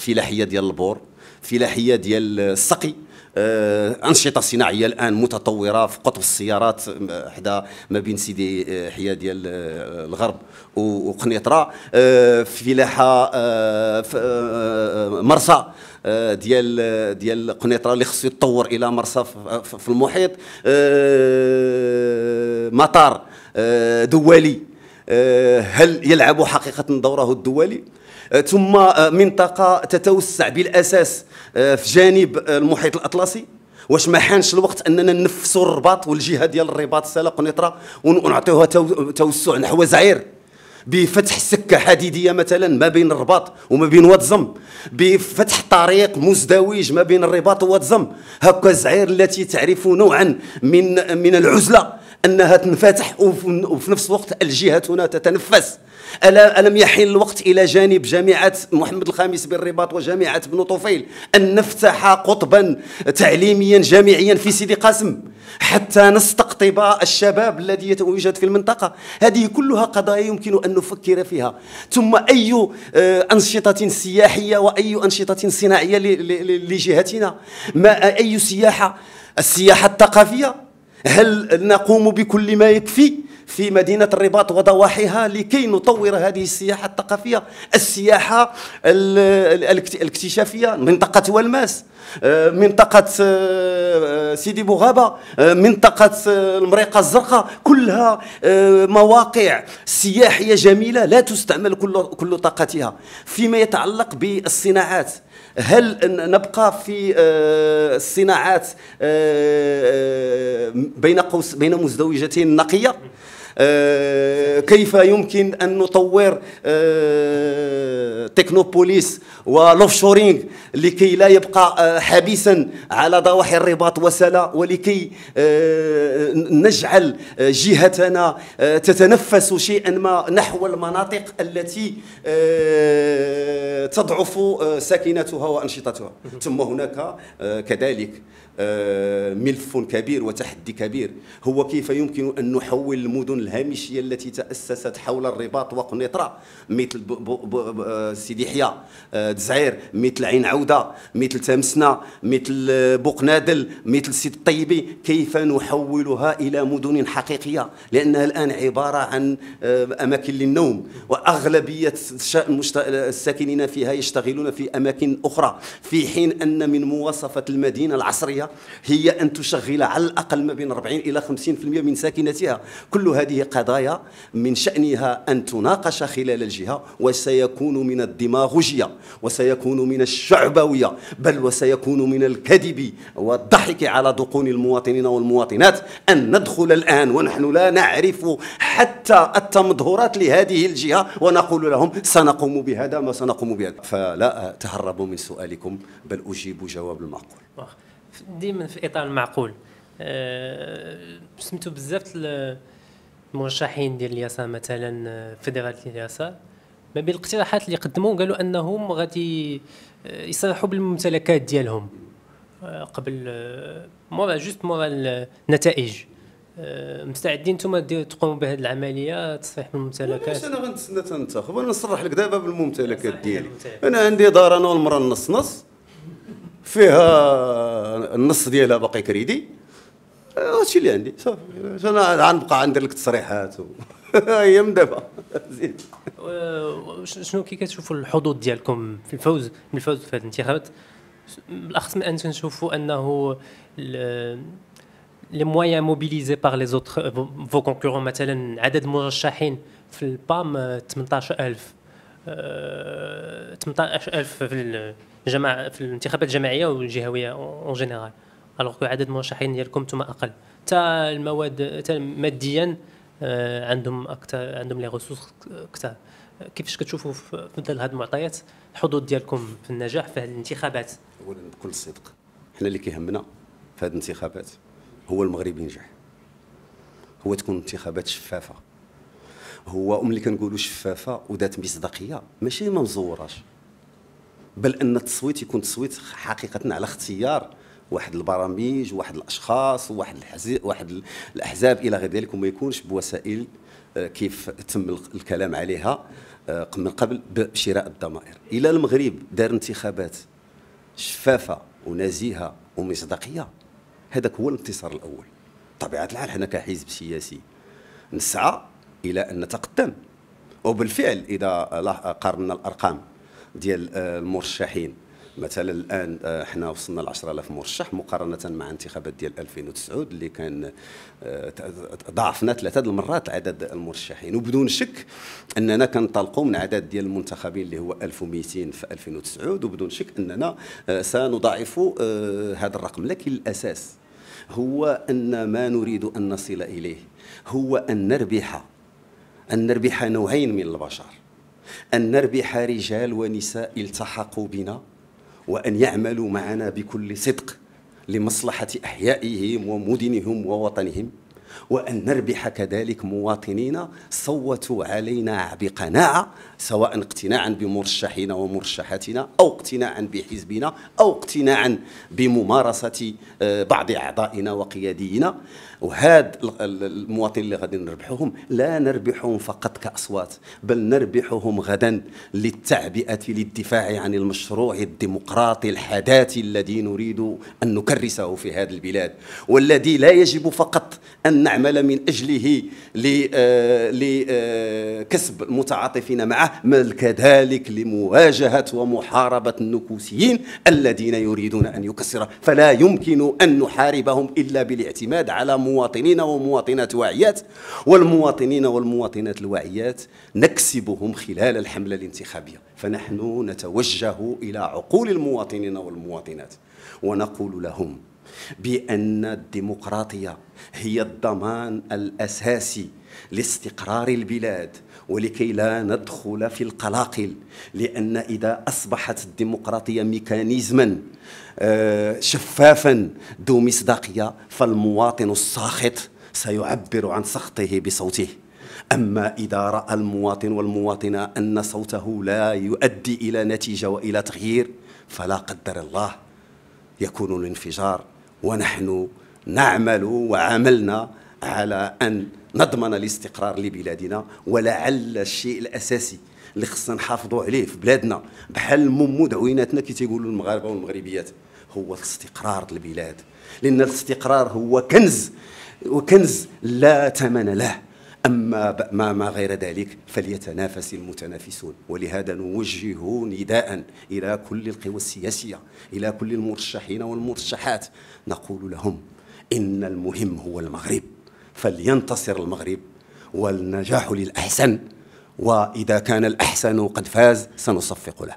فلاحيه ديال البور فلاحيه ديال السقي. آه، أنشطة صناعية الآن متطورة في قطب السيارات حدا ما بين سيدي آه، حيا ديال آه، الغرب وقنيطرة. فلاحة مرسى ديال ديال قنيطرة اللي خصو يتطور إلى مرسى في المحيط. مطار دولي هل يلعب حقيقة دورة الدولي ثم منطقة تتوسع بالأساس آه، في جانب المحيط الأطلسي. واش ما حانش الوقت أننا ننفسوا الرباط والجهة ديال الرباط سلا قنيطره ونعطيوها توسع نحو زعير. بفتح سكة حديدية مثلا ما بين الرباط وما بين واتزم. بفتح طريق مزدوج ما بين الرباط وواتزم. هكا زعير التي تعرف نوعا من من العزلة. أنها تنفتح وفي نفس الوقت الجهه هنا تتنفس. ألا ألم يحين الوقت إلى جانب جامعة محمد الخامس بالرباط وجامعة بن طفيل أن نفتح قطبا تعليميا جامعيا في سيدي قاسم حتى نستقطب الشباب الذي يوجد في المنطقة؟ هذه كلها قضايا يمكن أن نفكر فيها. ثم أي آه، أنشطة سياحية وأي أنشطة صناعية لجهتنا؟ ما أي سياحة؟ السياحة الثقافية؟ هل نقوم بكل ما يكفي؟ في مدينة الرباط وضواحيها لكي نطور هذه السياحة الثقافية السياحة الاكتشافية منطقة والماس آه، منطقة آه، سيدي بوغابة آه، منطقة المريقة الزرقاء كلها مواقع سياحية جميلة لا تستعمل كل كل طاقتها. فيما يتعلق بالصناعات هل نبقى في الصناعات بين قوس بين مزدوجتين نقية؟ آه، كيف يمكن أن نطور آه، تكنوبوليس ولوفشورينغ لكي لا يبقى آه، حبيسا على ضواحي الرباط وسلا ولكي نجعل جهتنا تتنفس شيئا ما نحو المناطق التي تضعف ساكنتها وأنشطتها. ثم هناك كذلك ملف كبير وتحدي كبير. هو كيف يمكن أن نحول المدن الهامشية التي تأسست حول الرباط وقنيطرة مثل سيدي حيا دزعير مثل عين عودة مثل تمسنا مثل بوقنادل مثل سيد الطيبي. كيف نحولها إلى مدن حقيقية؟ لأنها الآن عبارة عن أماكن للنوم. وأغلبية الساكنين فيها يشتغلون في أماكن أخرى في حين أن من مواصفة المدينة العصرية هي أن تشغل على الأقل ما بين 40 إلى 50% من ساكنتها كل هذه قضايا من شأنها أن تناقش خلال الجهة وسيكون من الدماغوجية وسيكون من الشعبوية بل وسيكون من الكذب والضحك على دقون المواطنين والمواطنات أن ندخل الآن ونحن لا نعرف حتى التمظهرات لهذه الجهة ونقول لهم سنقوم بهذا ما سنقوم بهذا. فلا تهربوا من سؤالكم بل أجيب جواب المعقول. ديما في إطار المعقول. أه سميتو بزاف المرشحين ديال اليسار مثلا فيدراليه اليسار ما بين الاقتراحات اللي قدموا قالوا أنهم غادي يصرحوا بالممتلكات ديالهم أه، قبل مورا juste مورا النتائج. مستعدين أنتم تقوموا بهذه العملية تصريح بالممتلكات أنا غنتسنى تنتخب. أنا نصرح لك دابا بالممتلكات ديالي. أنا عندي دار أنا والمراه نص نص فيها النص ديالها باقي كريدي. هادشي اللي عندي. صافي. أنا غنبقى ندير لك تصريحات هي من دابا. زيد شنو كي كتشوفوا الحظوظ ديالكم في الفوز من الفوز في هذه الانتخابات؟ بالاخص من أن تنشوفوا أنه les moyens mobilisés par les autres, vos concurrents مثلا عدد المرشحين في البام 18000 18000 في الجماعه في الانتخابات الجماعية والجهوية en général alors عدد المرشحين ديالكم أنتم أقل. حتى المواد حتى ماديا آه، عندهم أكثر عندهم les ressources أكثر كيفاش كتشوفوا في ظل هذه المعطيات؟ الحظوظ ديالكم في النجاح في هذه الانتخابات؟ اولا بكل صدق حنا اللي كيهمنا في هذه الانتخابات هو المغرب ينجح. هو تكون انتخابات شفافة. هو ملي كنقولوا شفافة وذات مصداقية ماشي ما مزوراش بل أن التصويت يكون تصويت حقيقة على اختيار واحد البرامج واحد الأشخاص واحد واحد الأحزاب إلى غير ذلك وما يكونش بوسائل آه، كيف تم الكلام عليها آه، من قبل بشراء الضمائر. إلى المغرب دار انتخابات شفافة ونزيهة ومصداقية. هذاك هو الانتصار الأول. طبيعة الحال حنا كحزب سياسي نسعى إلى أن نتقدم. وبالفعل إذا قارنا الأرقام ديال آه، المرشحين مثلا الآن آه، إحنا وصلنا ل 10000 مرشح مقارنة مع انتخابات ديال 2009 اللي كان آه، ضاعفنا ثلاثة المرات عدد المرشحين. وبدون شك أننا كنطلقوا من عدد ديال المنتخبين اللي هو 1200 في 2009 وبدون شك أننا سنضاعف هذا الرقم. لكن الأساس هو أن ما نريد أن نصل إليه هو أن نربح أن نربح نوعين من البشر. أن نربح رجال ونساء التحقوا بنا. وأن يعملوا معنا بكل صدق لمصلحة أحيائهم ومدنهم ووطنهم. وأن نربح كذلك مواطنين صوتوا علينا بقناعة سواء اقتناعا بمرشحين ومرشحاتنا أو اقتناعا بحزبنا أو اقتناعا بممارسة آه، بعض أعضائنا وقيادينا. وهاد المواطنين اللي غادي نربحوهم لا نربحهم فقط كأصوات بل نربحهم غدا للتعبئة للدفاع عن المشروع الديمقراطي الحداثي الذي نريد أن نكرسه في هذه البلاد والذي لا يجب فقط أن نعمل من أجله لكسب آه، المتعاطفين معه بل كذلك لمواجهة ومحاربة النكوسيين الذين يريدون أن يكسر. فلا يمكن أن نحاربهم إلا بالاعتماد على مواطنين ومواطنات واعيات. والمواطنين والمواطنات الواعيات نكسبهم خلال الحملة الانتخابية. فنحن نتوجه إلى عقول المواطنين والمواطنات ونقول لهم بأن الديمقراطية هي الضمان الأساسي لاستقرار البلاد ولكي لا ندخل في القلاقل لأن إذا أصبحت الديمقراطية ميكانيزما آه، شفافا ذو مصداقية فالمواطن الساخط سيعبر عن سخطه بصوته. أما إذا رأى المواطن والمواطنة أن صوته لا يؤدي إلى نتيجة وإلى تغيير فلا قدر الله يكون الانفجار. ونحن نعمل وعملنا على أن نضمن الاستقرار لبلادنا ولعل الشيء الأساسي اللي خصنا نحافظوا عليه في بلادنا. بحال مو دعويناتنا كي تيقولوا المغاربة والمغربيات هو الاستقرار البلاد لأن الاستقرار هو كنز وكنز لا ثمن له. أما ما ما غير ذلك فليتنافس المتنافسون. ولهذا نوجه نداء إلى كل القوى السياسية إلى كل المرشحين والمرشحات. نقول لهم إن المهم هو المغرب. فلينتصر المغرب والنجاح للأحسن. وإذا كان الأحسن قد فاز سنصفق له.